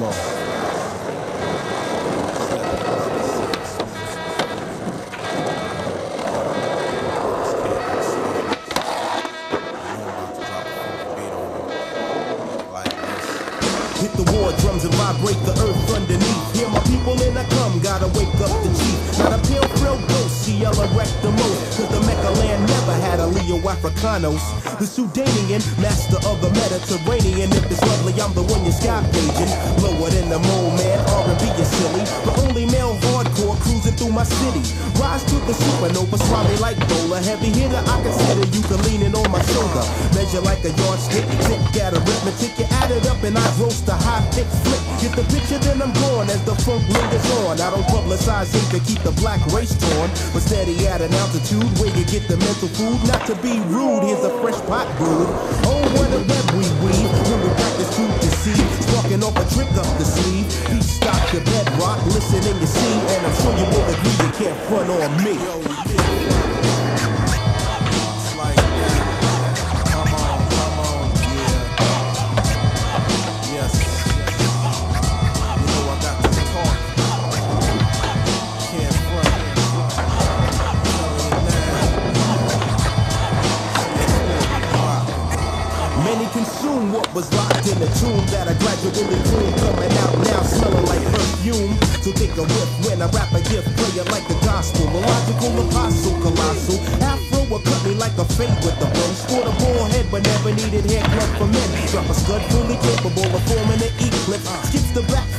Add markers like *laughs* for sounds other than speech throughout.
Come on. Hit the war drums and vibrate the earth underneath. Had a Leo Africanus. The Sudanian, master of the Mediterranean. If it's lovely, I'm the one you're sky paging. Lower than the moon, man, R&B is silly. The only male hardcore cruising through my city. Rise to the supernova, swami like Bola. Heavy hitter, I consider you Measure like a yardstick, tick at arithmetic. You add it up and I roast a high thick flick. Get the picture, then I'm gone as the funk lingers on. I don't publicize hate to keep the black race torn, but steady at an altitude where you get the mental food. Not to be rude, here's a fresh pot brewed. Oh, what a web we weave when we practice to deceive. Sparking off a trick up the sleeve. Beat stop the bedrock, listening you see, and I'm sure you will agree you can't front on me. Many consume what was locked in a tomb that I gradually dream coming out now smelling like perfume. So take a whiff when I rap a gift, play it like the gospel. A logical apostle, colossal. Afro will cut me like a fade with the bone. Sport a ball head but never needed hair club for men. Drop a stud fully capable of forming an eclipse. Skips the backflip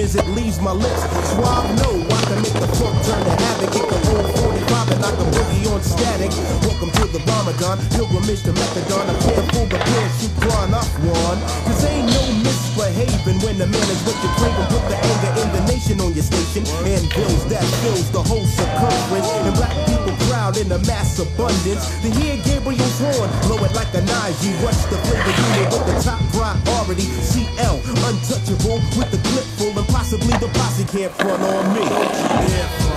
as it leaves my lips. Suave no, I can make the funk turn to havoc. Get the whole 45 and I can boogie on static. Welcome to the Ramadan, pilgrimage to Methadon. I'm careful, but parachute prawn off one. Cause ain't no misbehaving when the man is what you're craving. Put the anger in the nation on your station. And bills that fills the whole circumference. And black people crowd in a mass abundance. To hear Gabriel's horn, blow it like a. You rush the flavor unit with the top priority. CL, untouchable with the clip full. Possibly the posse can't front on me.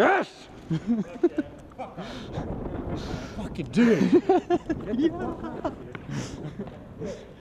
Yes! Fucking do it! *laughs*